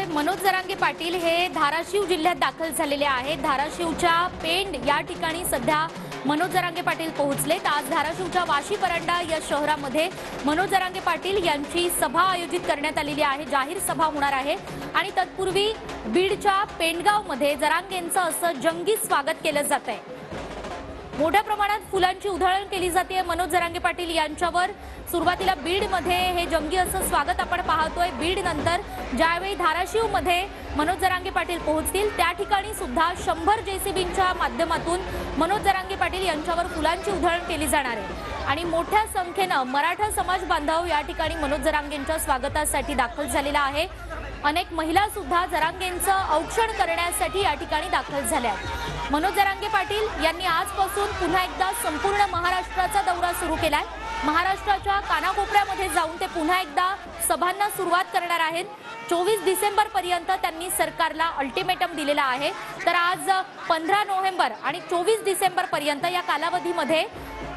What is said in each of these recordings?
पाहतोय मनोज जरांगे पाटील हे धाराशिव जिल्ह्यात दाखल झालेले आहेत. धाराशिवच्या पेंड या ठिकाणी सध्या मनोज जरांगे पाटील पोहोचलेत. आज धाराशिवच्या वाशी परंडा या शहरामध्ये मनोज जरांगे पाटील यांची सभा आयोजित करण्यात आलेली आहे. जाहीर सभा होणार आहे. आणि तत्पूर्वी बीडच्या पेंडगावमध्ये जरांगेंचं असं जंगी स्वागत केलं जात आहे मोठ्या प्रमाणात फुलांची उधळण केली जाते. मनोज जरांगे पाटील यांच्यावर सुरुवातीला बीडमध्ये हे जंगी असं स्वागत आपण पाहतोय. बीड नंतर ज्यावेळी धाराशिवमध्ये मनोज जरांगे पाटील पोहोचतील. त्या ठिकाणी सुद्धा शंभर जेसीबींच्या माध्यमातून मनोज जरांगे पाटील यांच्यावर फुलांची उधळण केली जाणार आहे. आणि मोठ्या संख्येनं मराठा समाज बांधव या ठिकाणी मनोज जरांगेंच्या स्वागतासाठी दाखल झालेला आहे. अनेक महिला सुद्धा जरांगेंचं औक्षण करण्यासाठी या ठिकाणी दाखल झाल्या आहेत. मनोज जरांगे पाटील यांनी आजपासून पुन्हा एकदा संपूर्ण महाराष्ट्राचा दौरा सुरू केलाय. महाराष्ट्राच्या कानाकोपऱ्यामध्ये जाऊन ते पुन्हा एकदा सभांना सुरुवात करणार आहेत. चोवीस डिसेंबर पर्यंत त्यांनी सरकारला अल्टिमेटम दिलेला आहे. तर आज पंधरा नोव्हेंबर आणि चोवीस डिसेंबर पर्यंत या कालावधीमध्ये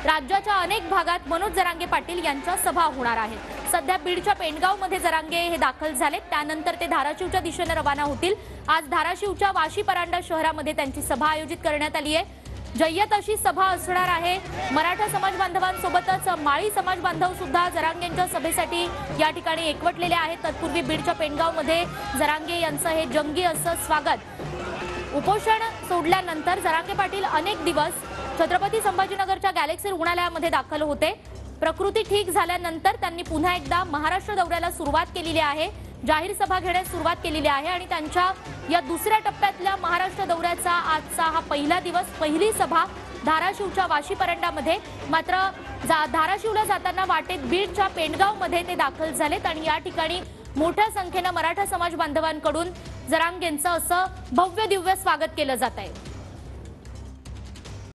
राज्याच्या अनेक भागात मनोज जरांगे पाटील यांच्या सभा होणार आहेत. सध्या बीडच्या पेंडगावमध्ये जरांगे हे दाखल झालेत. त्यानंतर ते धाराशिवच्या दिशेने रवाना होतील. आज धाराशिवच्या वाशी परांडा शहरामध्ये त्यांची सभा आयोजित करण्यात आली आहे. जय्यत अशी सभा असणार आहे. मराठा समाज बांधवांसोबतच माळी समाज बांधव सुद्धा जरांगेंच्या सभेसाठी या ठिकाणी एकवटलेले आहेत. तत्पूर्वी बीडच्या पेंडगावमध्ये जरांगे यांचं हे जंगी असं स्वागत. उपोषण सोडल्यानंतर जरांगे पाटील अनेक दिवस छत्रपती संभाजीनगरच्या गॅलेक्सी रुग्णालयामध्ये दाखल होते. प्रकृती ठीक झाल्यानंतर त्यांनी पुन्हा एकदा महाराष्ट्र दौऱ्याला सुरुवात केलेली आहे. जाहीर सभा घेण्यास सुरुवात केलेली आहे आणि त्यांच्या या दुसऱ्या टप्प्यातल्या महाराष्ट्र दौऱ्याचा आजचा हा पहिला दिवस पहिली सभा धाराशिवच्या वाशी परंडामध्ये. मात्र जा धाराशिवला जाताना वाटेत बीडच्या पेंडगावमध्ये ते दाखल झालेत आणि या ठिकाणी मोठ्या संख्येनं मराठा समाज बांधवांकडून जरांगेंचं असं भव्य दिव्य स्वागत केलं जात आहे.